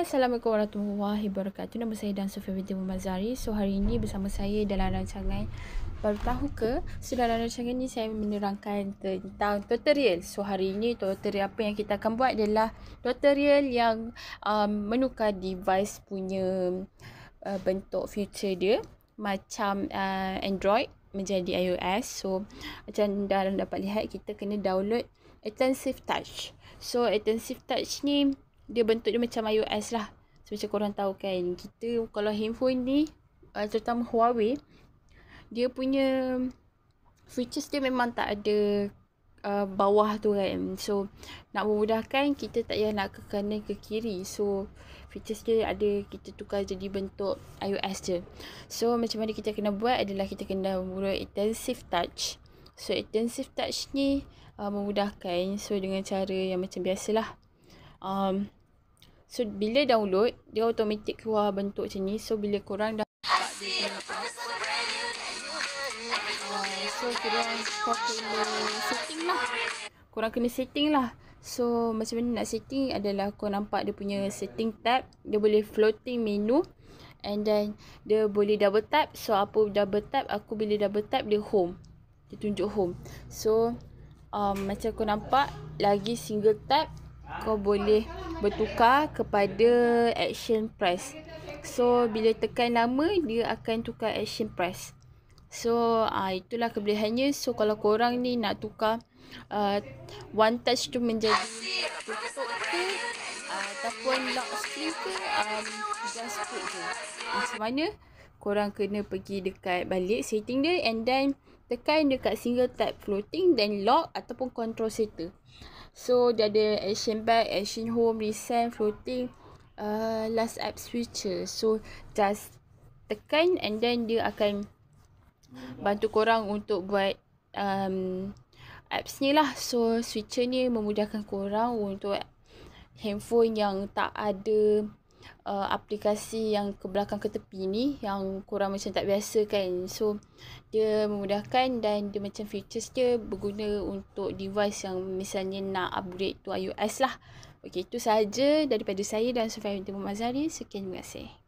Assalamualaikum warahmatullahi wabarakatuh. Nama saya Dan Sofia binti Mazari. So hari ini bersama saya dalam rancangan Baru tahu ke? So dalam rancangan ni saya menerangkan tentang tutorial. So hari ini tutorial apa yang kita akan buat adalah Tutorial yang um, menukar device punya uh, bentuk future dia Macam uh, Android menjadi iOS. So macam dalam dapat lihat kita kena download Attentive Touch. So Attentive Touch ni dia bentuk dia macam iOS lah. So, macam korang tahu kan, kita kalau handphone ni, uh, terutama Huawei, dia punya features dia memang tak ada uh, bawah tu kan. So, nak memudahkan, kita tak payah nak ke kanan ke kiri. So, features dia ada kita tukar jadi bentuk iOS je. So, macam mana kita kena buat adalah kita kena buat intensive touch. So, intensive touch ni uh, memudahkan. So, dengan cara yang macam biasalah. Um, So bila download dia automatic keluar bentuk macam ni. So bila korang dah So korang kena setting lah. Korang kena setting lah. So macam mana nak setting adalah kau nampak dia punya setting tab. Dia boleh floating menu. And then dia boleh double tap. So apa double tap? Aku bila double tap dia home. Dia tunjuk home. So um, macam kau nampak lagi single tap kau boleh bertukar kepada action press. So bila tekan nama dia akan tukar action press. So uh, itulah kelebihannya. So kalau korang ni nak tukar uh, one touch tu menjadi tutup ke uh, ataupun lock screen ke um, just put je. Macam mana? Korang kena pergi dekat balik setting dia and then tekan dekat single tap floating then lock ataupun control setter. So dia ada action back, action home, reset, floating, uh, last app switcher. So just tekan and then dia akan bantu korang untuk buat um, apps ni lah. So switcher ni memudahkan korang untuk handphone yang tak ada uh, aplikasi yang ke belakang ke tepi ni yang kurang macam tak biasa kan. So dia memudahkan dan dia macam features dia berguna untuk device yang misalnya nak upgrade tu iOS lah. Okey itu saja daripada saya dan Sofia Mazari. Sekian terima kasih.